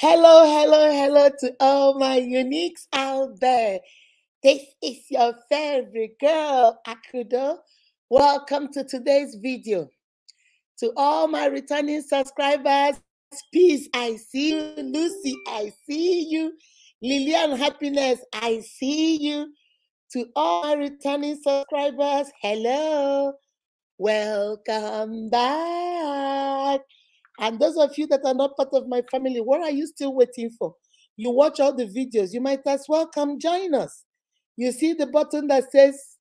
Hello, hello, hello to all my uniques out there. This is your favorite girl, Akudo. Welcome to today's video. To all my returning subscribers, peace, I see you. Lucy, I see you. Lillian Happiness, I see you. To all my returning subscribers, hello. Welcome back. And those of you that are not part of my family, what are you still waiting for? You watch all the videos, you might as well come join us. You see the button that says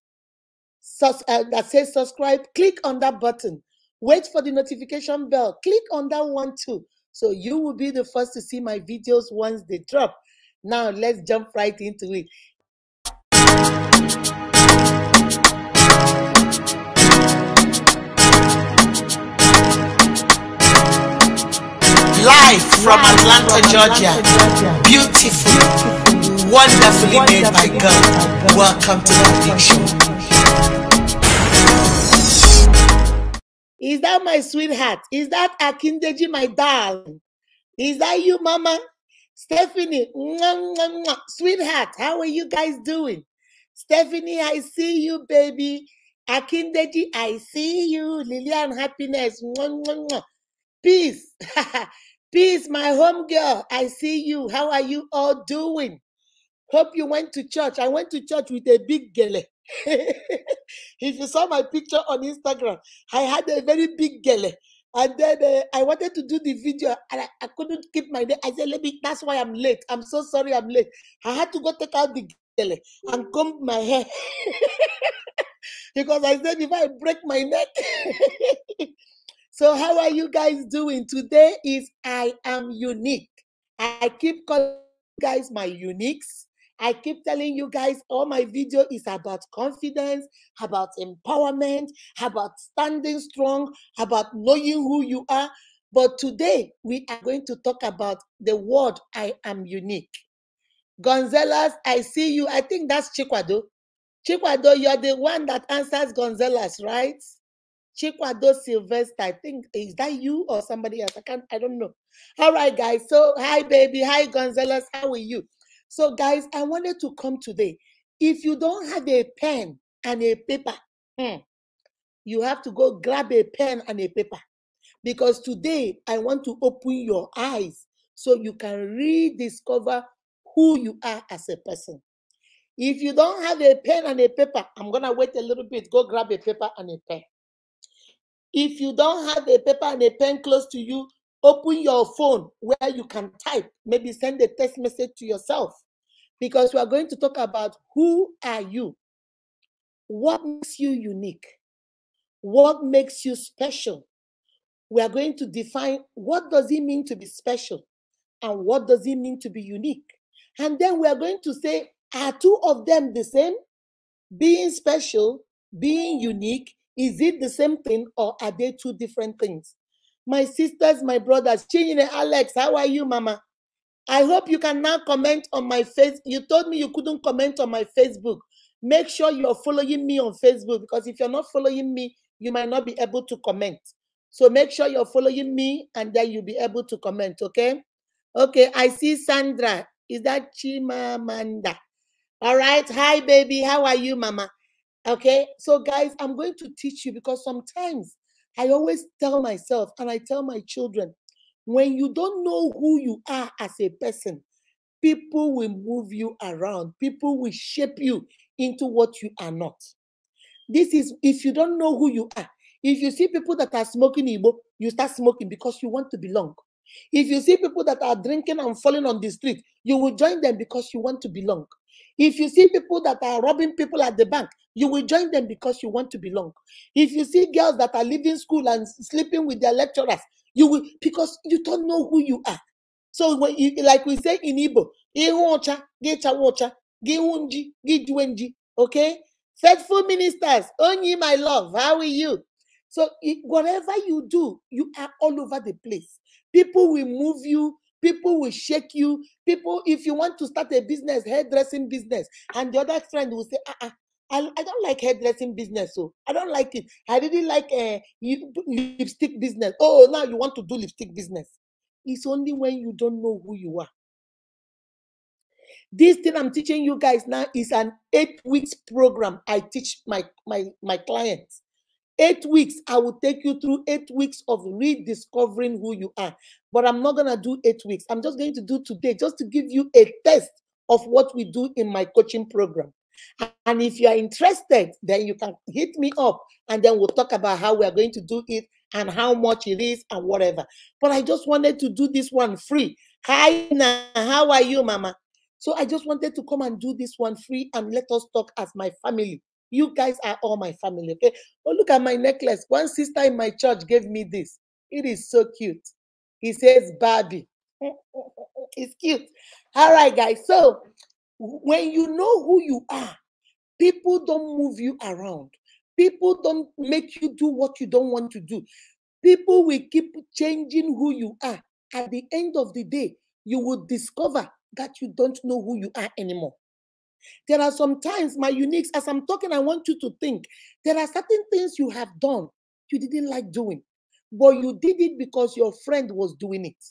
sus- uh, that says subscribe, click on that button. Wait for the notification bell. Click on that one too. So you will be the first to see my videos once they drop. Now let's jump right into it. From Atlanta, Georgia. Beautiful, wonderfully made by God. Welcome to the Big Show. Is that my sweetheart? Is that Akindeji, my darling? Is that you, Mama? Stephanie, mwah, mwah, mwah. sweetheart, how are you guys doing? Stephanie, I see you, baby. Akindeji, I see you. Lillian, happiness. Mwah, mwah, mwah. Peace. Peace, my home girl. I see you. How are you all doing? Hope you went to church. I went to church with a big gele. if you saw my picture on Instagram, I had a very big gele. And then uh, I wanted to do the video and I, I couldn't keep my name. I said, let me, that's why I'm late. I'm so sorry I'm late. I had to go take out the gele and comb my hair because I said, if I break my neck. so, how are you guys doing? Today is I Am Unique. I keep calling guys my uniques. I keep telling you guys all my video is about confidence, about empowerment, about standing strong, about knowing who you are. But today we are going to talk about the word I am unique. Gonzalez, I see you. I think that's Chikwado. Chikwado, you're the one that answers Gonzalez, right? Chikwado Sylvester. I think is that you or somebody else? I can't, I don't know. All right, guys. So hi, baby. Hi, Gonzalez. How are you? So, guys, I wanted to come today. If you don't have a pen and a paper, hmm, you have to go grab a pen and a paper because today I want to open your eyes so you can rediscover who you are as a person. If you don't have a pen and a paper, I'm going to wait a little bit. Go grab a paper and a pen. If you don't have a paper and a pen close to you, open your phone where you can type. Maybe send a text message to yourself because we are going to talk about who are you? What makes you unique? What makes you special? We are going to define what does it mean to be special and what does it mean to be unique? And then we are going to say are two of them the same? Being special, being unique, is it the same thing or are they two different things? My sisters, my brothers, Chinyere Alex, how are you, Mama? I hope you can now comment on my face. You told me you couldn't comment on my Facebook. Make sure you're following me on Facebook because if you're not following me, you might not be able to comment. So make sure you're following me and then you'll be able to comment, okay? Okay, I see Sandra. Is that Chimamanda? All right. Hi, baby. How are you, Mama? Okay. So, guys, I'm going to teach you because sometimes I always tell myself and I tell my children when you don't know who you are as a person, people will move you around, people will shape you into what you are not. This is if you don't know who you are. If you see people that are smoking Igbo, you start smoking because you want to belong. If you see people that are drinking and falling on the street, you will join them because you want to belong. If you see people that are robbing people at the bank, you will join them because you want to belong. If you see girls that are leaving school and sleeping with their lecturers, you will because you don't know who you are. So when you, like we say in Igbo, "Ihu ọcha, gị chawa ọcha, gị hụ nji, gị okay? Faithful ministers, only my love, how are you? So whatever you do, you are all over the place. People will move you. People will shake you. People, if you want to start a business, hairdressing business, and the other friend will say, uh-uh, I, I don't like hairdressing business, so I don't like it. I really like uh, lipstick business. Oh, now you want to do lipstick business. It's only when you don't know who you are. This thing I'm teaching you guys now is an eight weeks program I teach my, my, my clients. Eight weeks, I will take you through eight weeks of rediscovering who you are. But I'm not going to do eight weeks. I'm just going to do today, just to give you a test of what we do in my coaching program. And if you are interested, then you can hit me up and then we'll talk about how we are going to do it and how much it is and whatever. But I just wanted to do this one free. Hi, Na, how are you, Mama? So I just wanted to come and do this one free and let us talk as my family. You guys are all my family, okay? Oh, look at my necklace. One sister in my church gave me this. It is so cute. He says Barbie. it's cute. All right, guys. So when you know who you are, people don't move you around. People don't make you do what you don't want to do. People will keep changing who you are. At the end of the day, you will discover that you don't know who you are anymore. There are some times, my uniques, as I'm talking, I want you to think there are certain things you have done you didn't like doing, but you did it because your friend was doing it.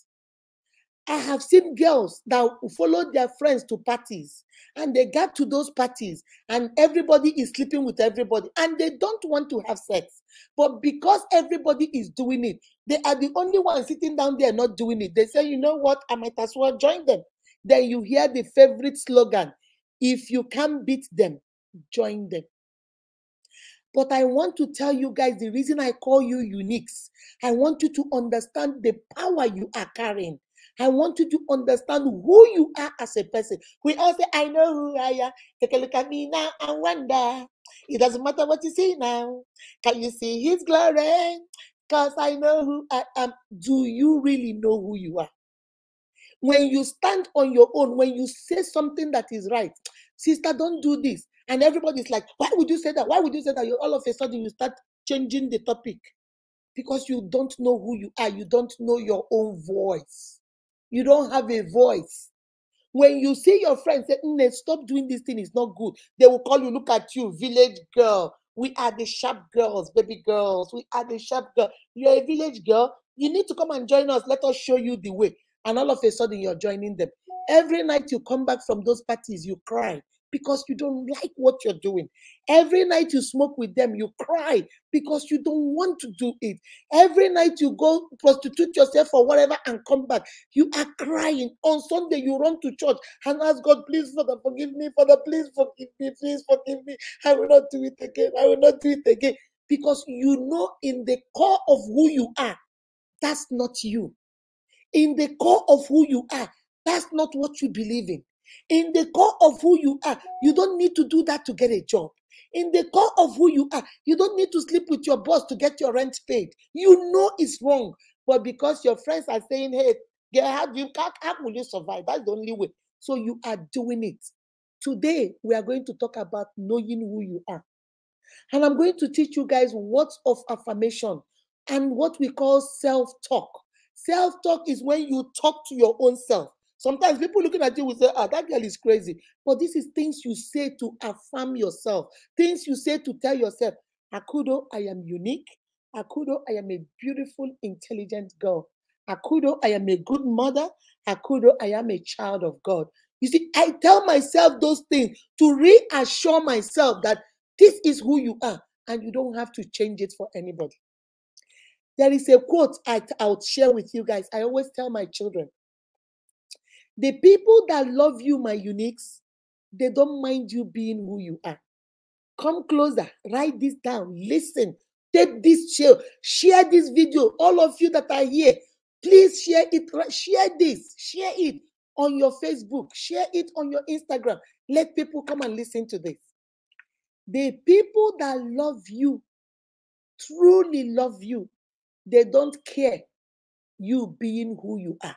I have seen girls that followed their friends to parties and they got to those parties and everybody is sleeping with everybody and they don't want to have sex. But because everybody is doing it, they are the only ones sitting down there not doing it. They say, you know what, I might as well join them. Then you hear the favorite slogan if you can't beat them, join them. But I want to tell you guys the reason I call you uniques. I want you to understand the power you are carrying. I want you to understand who you are as a person. We all say, I know who I am. Take a look at me now and wonder. It doesn't matter what you see now. Can you see his glory? Because I know who I am. Do you really know who you are? When you stand on your own, when you say something that is right, sister, don't do this. And everybody's like, why would you say that? Why would you say that? You all of a sudden you start changing the topic because you don't know who you are. You don't know your own voice. You don't have a voice. When you see your friends say, "Nne, stop doing this thing, it's not good, they will call you, look at you, village girl. We are the sharp girls, baby girls. We are the sharp girl. You're a village girl. You need to come and join us. Let us show you the way. And all of a sudden, you're joining them. Every night you come back from those parties, you cry because you don't like what you're doing. Every night you smoke with them, you cry because you don't want to do it. Every night you go prostitute yourself or whatever and come back, you are crying. On Sunday, you run to church and ask God, please, Father, forgive me. Father, please forgive me. Please forgive me. I will not do it again. I will not do it again. Because you know in the core of who you are, that's not you. In the core of who you are, that's not what you believe in. In the core of who you are, you don't need to do that to get a job. In the core of who you are, you don't need to sleep with your boss to get your rent paid. You know it's wrong, but because your friends are saying, "Hey, how you how will you survive?" That's the only way. So you are doing it. Today we are going to talk about knowing who you are, and I'm going to teach you guys words of affirmation and what we call self-talk. Self-talk is when you talk to your own self. Sometimes people looking at you will say, ah, that girl is crazy. But this is things you say to affirm yourself, things you say to tell yourself, Akudo, I am unique. Akudo, I am a beautiful, intelligent girl. Akudo, I am a good mother. Akudo, I am a child of God. You see, I tell myself those things to reassure myself that this is who you are and you don't have to change it for anybody. There is a quote I, I'll share with you guys. I always tell my children the people that love you, my uniques, they don't mind you being who you are. Come closer, write this down, listen, take this share, share this video. All of you that are here, please share it, share this, share it on your Facebook, share it on your Instagram. Let people come and listen to this. The people that love you, truly love you, they don't care you being who you are.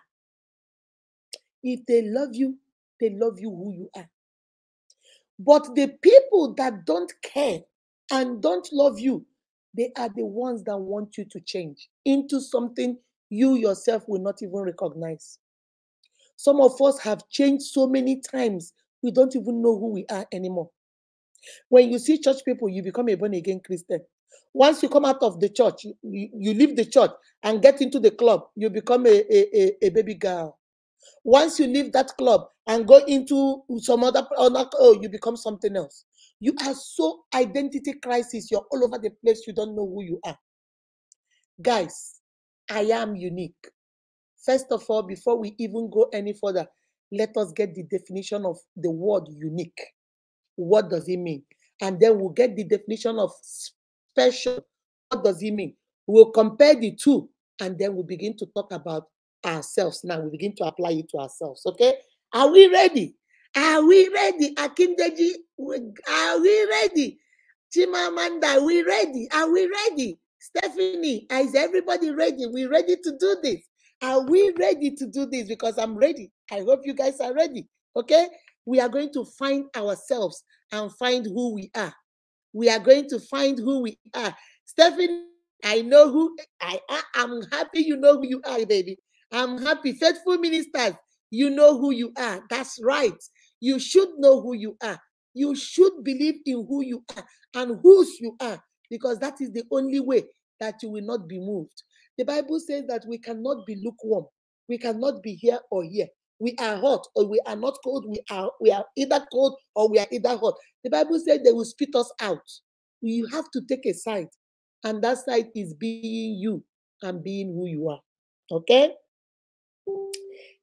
If they love you, they love you who you are. But the people that don't care and don't love you, they are the ones that want you to change into something you yourself will not even recognize. Some of us have changed so many times, we don't even know who we are anymore. When you see church people, you become a born again Christian. Once you come out of the church, you, you leave the church and get into the club, you become a, a, a, baby girl. Once you leave that club and go into some other, other oh, you become something else. You are so identity crisis. You're all over the place. You don't know who you are. Guys, I am unique. First of all, before we even go any further, let us get the definition of the word unique. What does it mean? And then we'll get the definition of special. What does it mean? We'll compare the two and then we'll begin to talk about ourselves. Now we begin to apply it to ourselves. Okay? Are we ready? Are we ready? Akindeji, are we ready? Chimamanda, are we ready? Are we ready? Stephanie, is everybody ready? We ready to do this? Are we ready to do this? Because I'm ready. I hope you guys are ready. Okay? We are going to find ourselves and find who we are. We are going to find who we are. Stephanie, I know who I am. I'm happy you know who you are, baby. I'm happy. Faithful ministers, you know who you are. That's right. You should know who you are. You should believe in who you are and whose you are, because that is the only way that you will not be moved. The Bible says that we cannot be lukewarm. We cannot be here or here. We are hot or we are not cold. We are we are either cold or we are either hot. The Bible says they will spit us out. You have to take a side, and that side is being you and being who you are. Okay?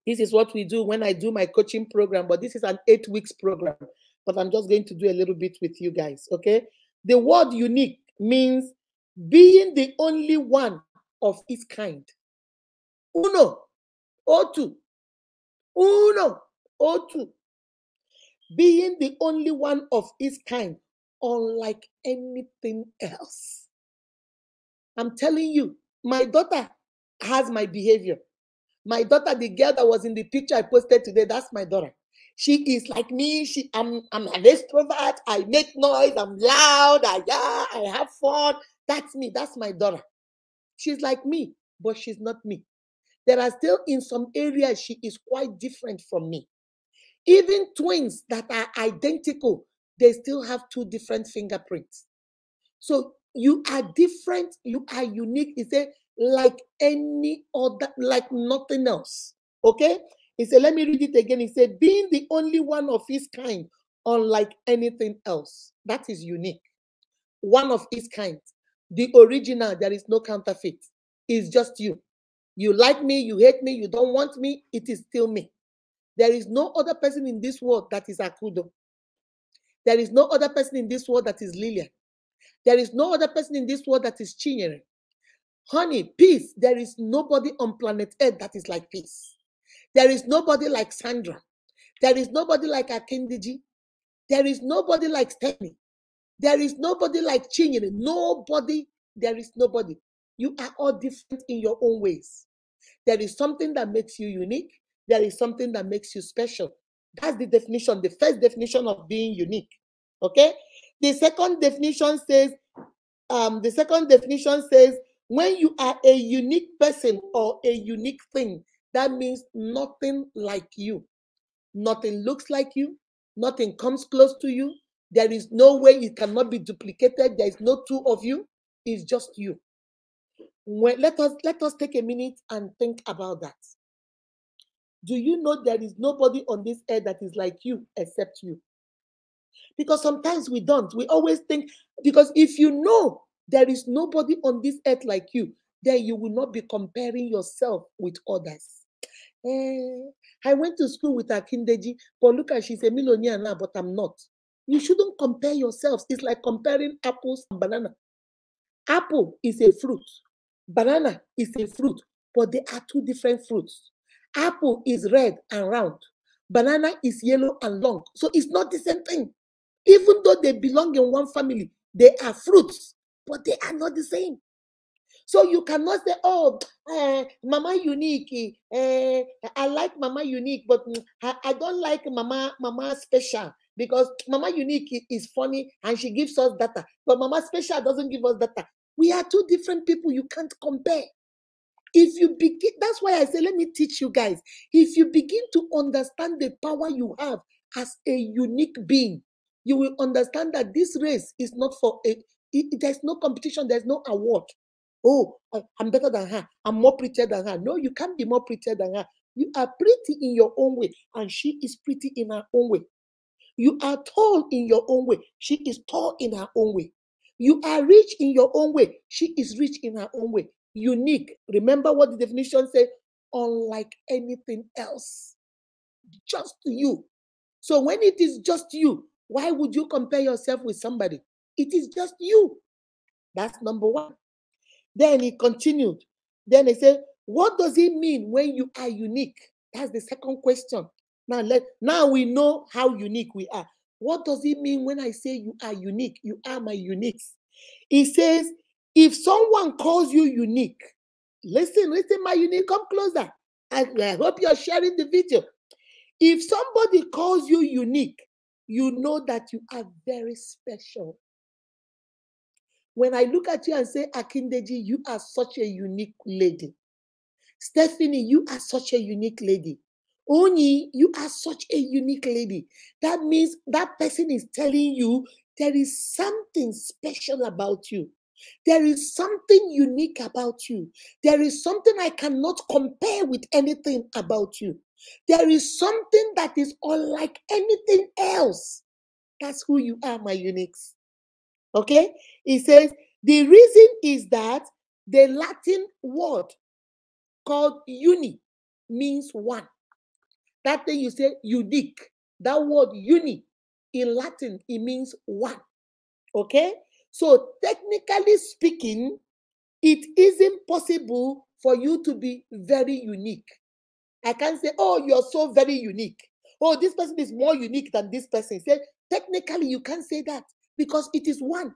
This is what we do when I do my coaching program, but this is an eight weeks program. But I'm just going to do a little bit with you guys. Okay? The word unique means being the only one of its kind. Uno, O2, uno, O2. Being the only one of its kind, unlike anything else. I'm telling you, my daughter has my behavior. My daughter, the girl that was in the picture I posted today, that's my daughter. She is like me. She, I'm, I'm an extrovert. I make noise. I'm loud. I, yeah, I have fun. That's me. That's my daughter. She's like me, but she's not me. There are still in some areas she is quite different from me. Even twins that are identical, they still have two different fingerprints. So you are different, you are unique. He said, like any other, like nothing else. Okay? He said, let me read it again. He said, being the only one of his kind, unlike anything else. That is unique. One of his kind. The original, there is no counterfeit. It's just you. You like me, you hate me, you don't want me, it is still me. There is no other person in this world that is Akudo. There is no other person in this world that is Lillian. There is no other person in this world that is Chinyere. Honey, peace. There is nobody on planet Earth that is like peace. There is nobody like Sandra. There is nobody like Akindeji. There is nobody like Stephanie. There is nobody like Chinyere. Nobody. There is nobody. You are all different in your own ways. There is something that makes you unique. There is something that makes you special. That's the definition, the first definition of being unique. Okay. The second definition says, um, the second definition says, when you are a unique person or a unique thing, that means nothing like you. Nothing looks like you. Nothing comes close to you. There is no way it cannot be duplicated. There is no two of you. It's just you. When, let us let us take a minute and think about that. Do you know there is nobody on this earth that is like you except you? Because sometimes we don't. We always think, because if you know there is nobody on this earth like you, then you will not be comparing yourself with others. Eh, I went to school with Akindeji, but look at she's a millionaire now, but I'm not. You shouldn't compare yourselves. It's like comparing apples and banana. Apple is a fruit, banana is a fruit, but they are two different fruits. Apple is red and round, banana is yellow and long. So it's not the same thing. Even though they belong in one family, they are fruits, but they are not the same. So you cannot say, "Oh, uh, Mama Unique. Uh, I like Mama Unique, but I, I don't like Mama Mama Special because Mama Unique is funny and she gives us data, but Mama Special doesn't give us data. We are two different people. You can't compare. If you begin, that's why I say, let me teach you guys. If you begin to understand the power you have as a unique being, you will understand that this race is not for a it- there's no competition, there's no award. Oh, I'm better than her. I'm more prettier than her. No, you can't be more prettier than her. You are pretty in your own way, and she is pretty in her own way. You are tall in your own way. She is tall in her own way. You are rich in your own way. She is rich in her own way. Unique. Remember what the definition said? Unlike anything else. Just you. So when it is just you, why would you compare yourself with somebody? It is just you. That's number one. Then he continued. Then he said, What does it mean when you are unique? That's the second question. Now let now we know how unique we are. What does it mean when I say you are unique? You are my unique. He says, if someone calls you unique, listen, listen, my unique, come closer. I, I hope you're sharing the video. If somebody calls you unique, you know that you are very special. When I look at you and say, Akindeji, you are such a unique lady. Stephanie, you are such a unique lady. Oni, you are such a unique lady. That means that person is telling you there is something special about you. There is something unique about you. There is something I cannot compare with anything about you. There is something that is unlike anything else. That's who you are, my uniques. Okay? He says the reason is that the Latin word called uni means one. That thing you say unique, that word uni in Latin, it means one. Okay? So, technically speaking, it isn't possible for you to be very unique. I can't say, oh, you're so very unique. Oh, this person is more unique than this person. Say, technically, you can't say that because it is one.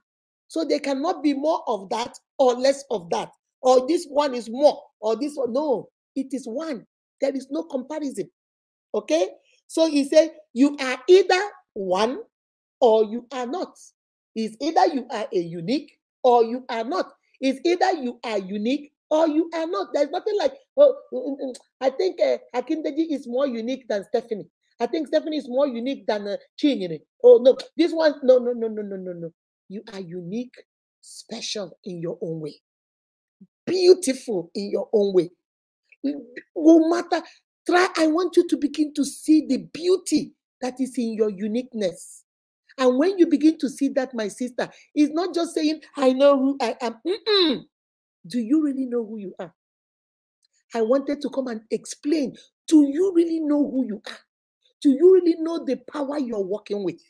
So there cannot be more of that or less of that. Or this one is more, or this one. No, it is one. There is no comparison. Okay? So he said, you are either one or you are not. It's either you are a unique or you are not. It's either you are unique or you are not. There's nothing like, oh, mm, mm, mm, I think uh, Akindeji is more unique than Stephanie. I think Stephanie is more unique than uh, Chinyere. Oh, no, this one, no, no, no, no, no, no, no. You are unique, special in your own way, beautiful in your own way. No matter, try, I want you to begin to see the beauty that is in your uniqueness. And when you begin to see that, my sister, it's not just saying, I know who I am. Mm-mm. Do you really know who you are? I wanted to come and explain. Do you really know who you are? Do you really know the power you're working with?